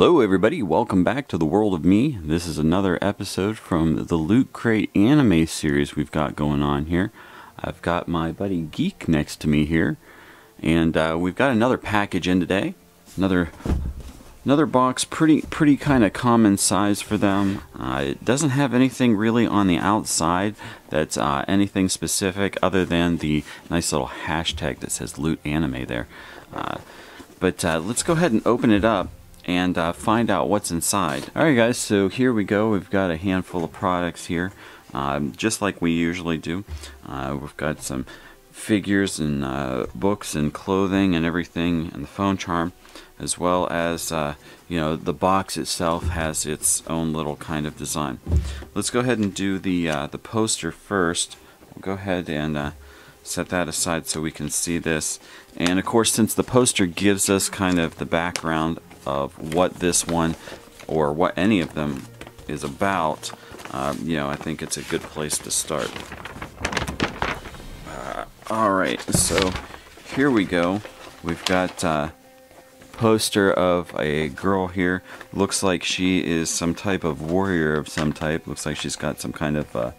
Hello, everybody. Welcome back to the world of me. This is another episode from the Loot Crate anime series we've got going on here. I've got my buddy Geek next to me here, and uh, we've got another package in today. Another another box, pretty pretty kind of common size for them. Uh, it doesn't have anything really on the outside that's uh, anything specific other than the nice little hashtag that says Loot Anime there. Uh, but uh, let's go ahead and open it up and uh, find out what's inside. Alright guys, so here we go. We've got a handful of products here, um, just like we usually do. Uh, we've got some figures and uh, books and clothing and everything and the phone charm as well as uh, you know the box itself has its own little kind of design. Let's go ahead and do the uh, the poster first. We'll go ahead and uh, set that aside so we can see this. And of course, since the poster gives us kind of the background of what this one or what any of them is about, um, you know, I think it's a good place to start. Uh, all right, so here we go. We've got uh, poster of a girl here. Looks like she is some type of warrior of some type. Looks like she's got some kind of uh,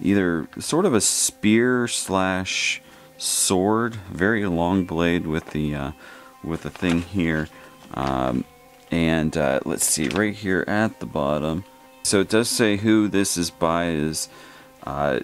either sort of a spear slash sword, very long blade with the uh, with the thing here. Um, and uh, let's see, right here at the bottom. So it does say who this is by is uh,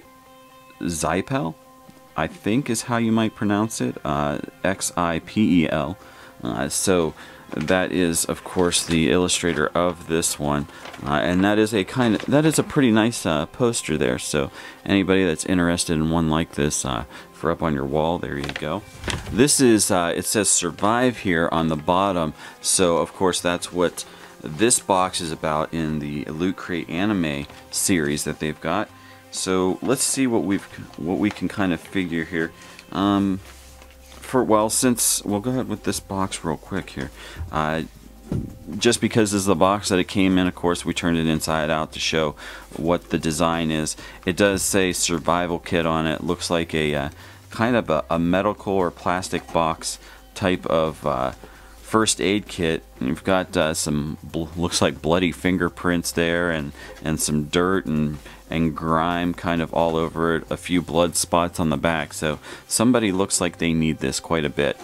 I think is how you might pronounce it. Uh, X I P E L. Uh, so that is, of course, the illustrator of this one, uh, and that is a kind of that is a pretty nice uh, poster there. So anybody that's interested in one like this uh, for up on your wall, there you go. This is uh, it says survive here on the bottom, so of course that's what this box is about in the Loot Crate anime series that they've got. So let's see what we've what we can kind of figure here. Um, for well, since we'll go ahead with this box real quick here. Uh, just because this is the box that it came in, of course, we turned it inside out to show what the design is. It does say survival kit on it. Looks like a uh, kind of a, a, medical or plastic box type of uh, first aid kit. You've got uh, some looks like bloody fingerprints there, and and some dirt and and grime kind of all over it, a few blood spots on the back. So somebody looks like they need this quite a bit.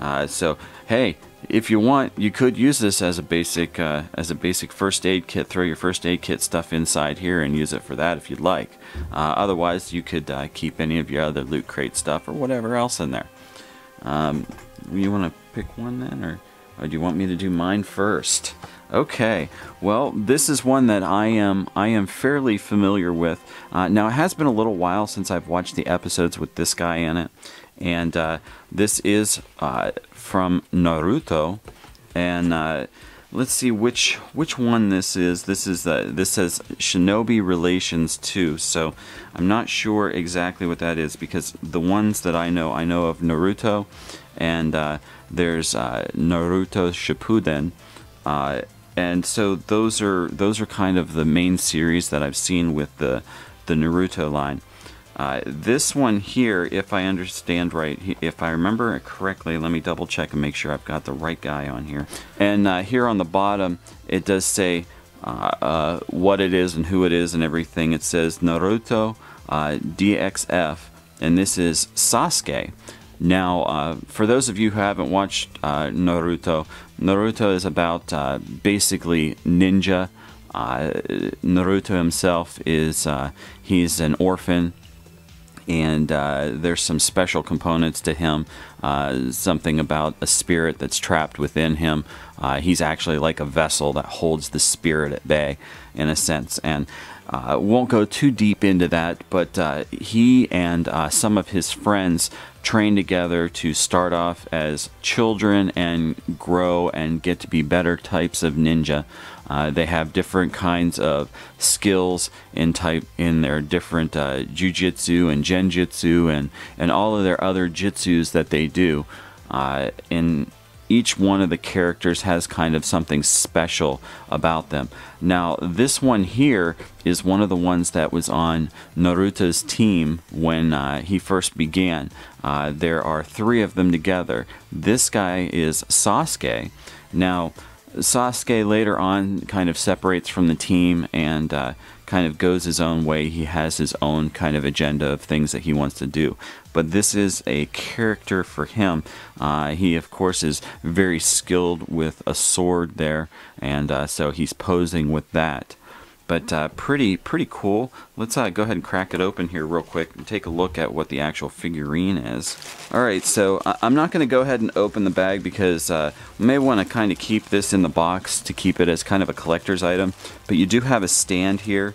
Uh, so hey, if you want, you could use this as a basic uh, as a basic first aid kit. Throw your first aid kit stuff inside here and use it for that if you'd like. Uh, otherwise, you could uh, keep any of your other loot crate stuff or whatever else in there. Um, you want to pick one then, or, or do you want me to do mine first? Okay, well, this is one that I am I am fairly familiar with. Uh, now, it has been a little while since I've watched the episodes with this guy in it, and uh, this is uh, from Naruto. And uh, let's see which which one this is. This is uh, this says Shinobi Relations 2. So I'm not sure exactly what that is because the ones that I know, I know of Naruto, and uh, there's Naruto Shippuden and so those are those are kind of the main series that I've seen with the the Naruto line. Uh, this one here, if I understand right, if I remember it correctly, let me double check and make sure I've got the right guy on here. And uh, here on the bottom, it does say uh, uh what it is and who it is and everything. It says Naruto uh, DXF, and this is Sasuke. Now, uh, for those of you who haven't watched uh, Naruto, Naruto is about uh, basically ninja. Uh, Naruto himself is uh, he's an orphan, and uh, there's some special components to him. something about a spirit that's trapped within him. he's actually like a vessel that holds the spirit at bay, in a sense, and. Uh, won't go too deep into that, but uh, he and uh, some of his friends train together to start off as children and grow and get to be better types of ninja. Uh, they have different kinds of skills in type in their different uh, jujitsu and genjutsu and and all of their other jitsus that they do. Uh, in each one of the characters has kind of something special about them. Now, this one here is one of the ones that was on Naruto's team when uh, he first began. Uh, there are three of them together. This guy is Sasuke. Now, Sasuke later on kind of separates from the team and uh, kind of goes his own way. He has his own kind of agenda of things that he wants to do. But this is a character for him. Uh, he, of course, is very skilled with a sword there, and uh, so he's posing with that but uh, pretty pretty cool. Let's uh, go ahead and crack it open here real quick and take a look at what the actual figurine is. All right, so uh, I'm not going to go ahead and open the bag because uh, we may want to kind of keep this in the box to keep it as kind of a collector's item. But you do have a stand here.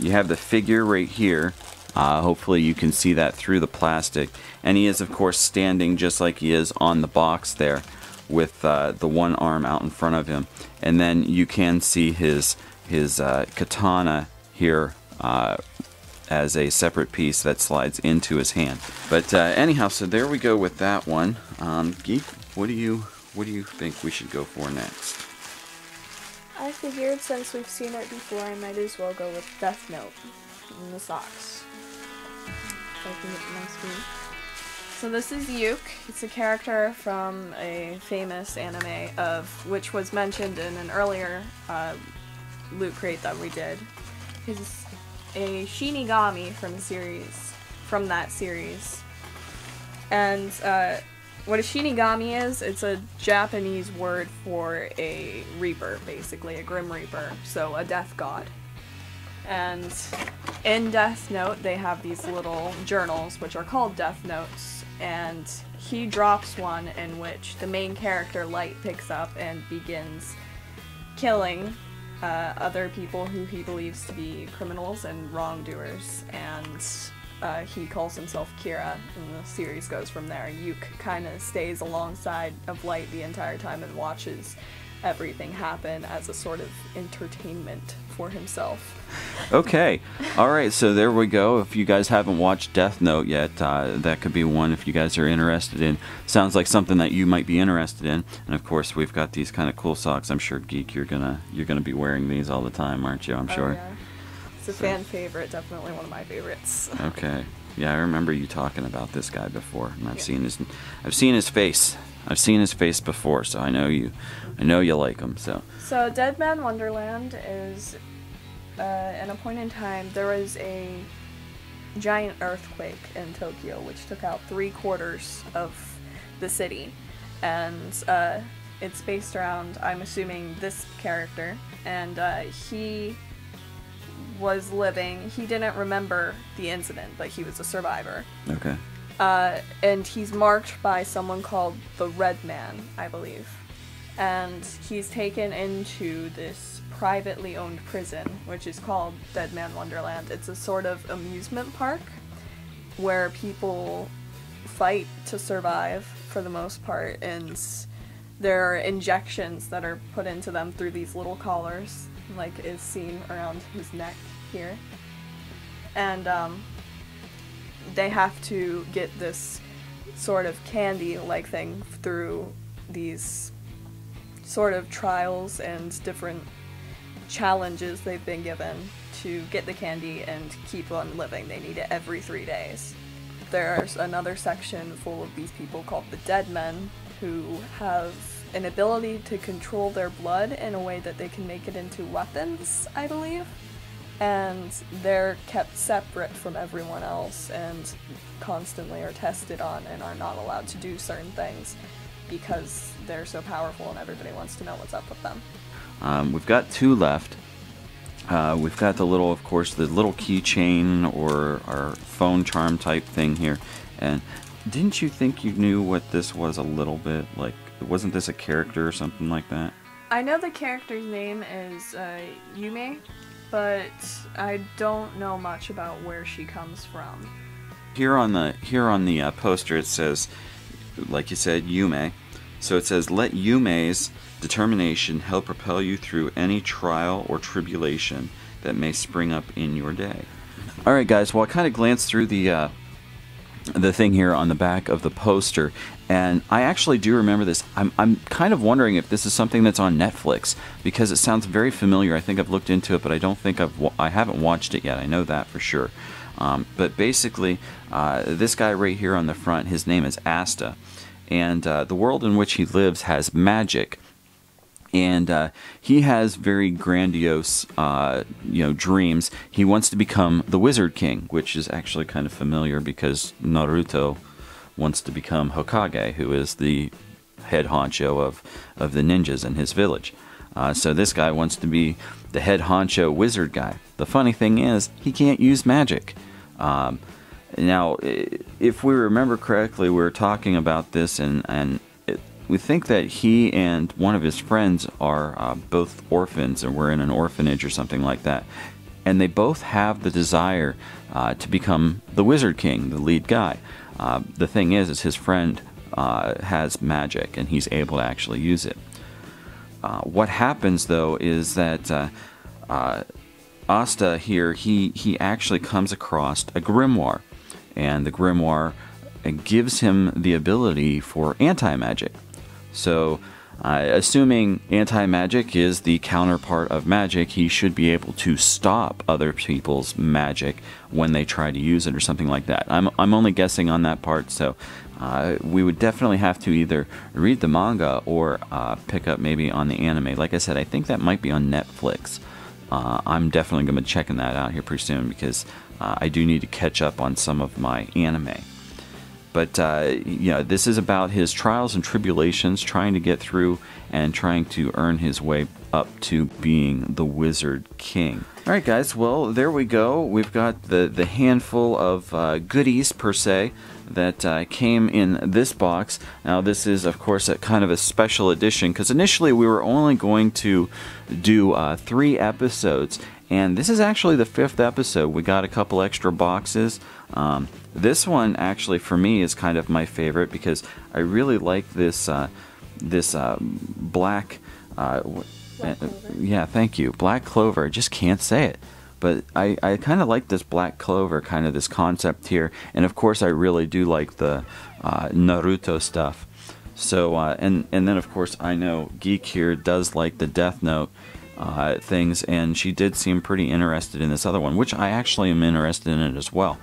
You have the figure right here. Uh, hopefully you can see that through the plastic. And he is, of course, standing just like he is on the box there with uh, the one arm out in front of him. And then you can see his his uh, katana here uh, as a separate piece that slides into his hand. But uh, anyhow, so there we go with that one. Um, Geek, what do you what do you think we should go for next? I figured since we've seen it before, I might as well go with Death Note in the socks. So this is Ryuk. It's a character from a famous anime of which was mentioned in an earlier uh, loot crate that we did. He's a Shinigami from the series, from that series. And uh, what a Shinigami is, it's a Japanese word for a Reaper, basically, a Grim Reaper, so a death god. And in Death Note, they have these little journals, which are called Death Notes, and he drops one in which the main character, Light, picks up and begins killing uh, other people who he believes to be criminals and wrongdoers, and uh, he calls himself Kira, and the series goes from there. Ryuk kind of stays alongside of Light the entire time and watches everything happen as a sort of entertainment for himself. Okay. All right. So there we go. If you guys haven't watched Death Note yet, uh, that could be one if you guys are interested in. Sounds like something that you might be interested in. And of course, we've got these kind of cool socks. I'm sure, Geek, you're gonna you're gonna be wearing these all the time, aren't you? I'm Oh, sure. yeah. It's a fan favorite, definitely one of my favorites. Okay. Yeah, I remember you talking about this guy before, and I've Yeah. seen his, I've seen his face. I've seen his face before, so I know you, I know you like him. So So, Dead Man Wonderland is, uh, at a point in time, there was a giant earthquake in Tokyo, which took out three quarters of the city. And uh, it's based around, I'm assuming, this character. And uh, he was living, he didn't remember the incident, but he was a survivor. okay. Uh, and he's marked by someone called the Red Man, I believe. And he's taken into this privately owned prison, which is called Dead Man Wonderland. It's a sort of amusement park where people fight to survive for the most part, and there are injections that are put into them through these little collars, like is seen around his neck here. And um, they have to get this sort of candy like thing through these sort of trials and different challenges they've been given to get the candy and keep on living. They need it every three days. There's another section full of these people called the Dead Men who have an ability to control their blood in a way that they can make it into weapons, I believe and they're kept separate from everyone else and constantly are tested on and are not allowed to do certain things because they're so powerful and everybody wants to know what's up with them. Um, we've got two left. Uh, we've got the little, of course, the little keychain or our phone charm type thing here. And didn't you think you knew what this was a little bit? Like, wasn't this a character or something like that? I know the character's name is uh, Yume, but I don't know much about where she comes from. Here on the here on the uh, poster, it says, like you said, Yume. So it says, "Let Yume's determination help propel you through any trial or tribulation that may spring up in your day." All right, guys. Well, I kind of glanced through the uh, the thing here on the back of the poster, and I actually do remember this. I'm, I'm kind of wondering if this is something that's on Netflix because it sounds very familiar. I think I've looked into it, but I don't think I've I haven't watched it yet. I know that for sure. Um, but basically, uh, this guy right here on the front, his name is Asta, and uh, the world in which he lives has magic. And uh, he has very grandiose, uh, you know, dreams. He wants to become the Wizard King, which is actually kind of familiar because Naruto wants to become Hokage, who is the head honcho of of the ninjas in his village. Uh, so this guy wants to be the head honcho wizard guy. The funny thing is, he can't use magic. Um, now, if we remember correctly, we were talking about this, and and we think that he and one of his friends are uh, both orphans, or were in an orphanage or something like that. And they both have the desire uh, to become the Wizard King, the lead guy. Uh, the thing is, is his friend uh, has magic, and he's able to actually use it. Uh, what happens though is that uh, Asta here, he, he actually comes across a grimoire, and the grimoire gives him the ability for anti magic. So, uh, assuming anti magic is the counterpart of magic, he should be able to stop other people's magic when they try to use it or something like that. I'm, I'm only guessing on that part, so uh, we would definitely have to either read the manga or uh, pick up maybe on the anime. Like I said, I think that might be on Netflix. Uh, I'm definitely going to be checking that out here pretty soon because uh, I do need to catch up on some of my anime. But uh, you know, this is about his trials and tribulations, trying to get through and trying to earn his way up to being the Wizard King. All right, guys. Well, there we go. We've got the the handful of uh, goodies per se that uh, came in this box. Now, this is, of course, a kind of a special edition because initially we were only going to do uh, three episodes, and this is actually the fifth episode. We got a couple extra boxes. Um, this one, actually, for me, is kind of my favorite because I really like this uh, this uh, black. Uh, black yeah, thank you. Black clover. I just can't say it but I, I kind of like this black clover, kind of this concept here. And of course, I really do like the uh, Naruto stuff. So, uh, and, and then of course, I know Geek here does like the Death Note uh, things, and she did seem pretty interested in this other one, which I actually am interested in it as well.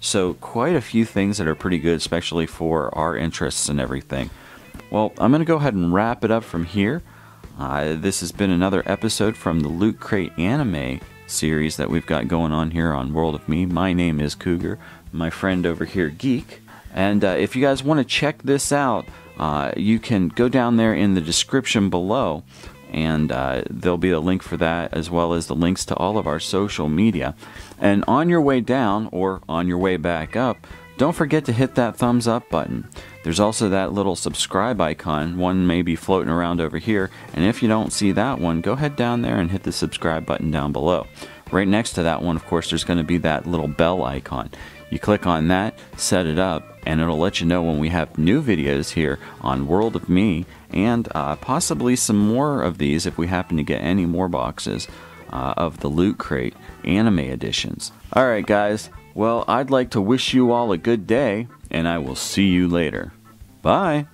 So, quite a few things that are pretty good, especially for our interests and everything. Well, I'm going to go ahead and wrap it up from here. Uh, this has been another episode from the Loot Crate Anime series that we've got going on here on World of Me. My name is Cougar, my friend over here, Geek. And uh, if you guys want to check this out, uh, you can go down there in the description below, and uh, there'll be a link for that as well as the links to all of our social media. And on your way down or on your way back up, don't forget to hit that thumbs up button. There's also that little subscribe icon, one may be floating around over here, and if you don't see that one, go ahead down there and hit the subscribe button down below. Right next to that one, of course, there's going to be that little bell icon. You click on that, set it up, and it'll let you know when we have new videos here on World of Me, and uh, possibly some more of these if we happen to get any more boxes uh, of the Loot Crate anime editions. Alright, guys, well, I'd like to wish you all a good day, and I will see you later. Bye.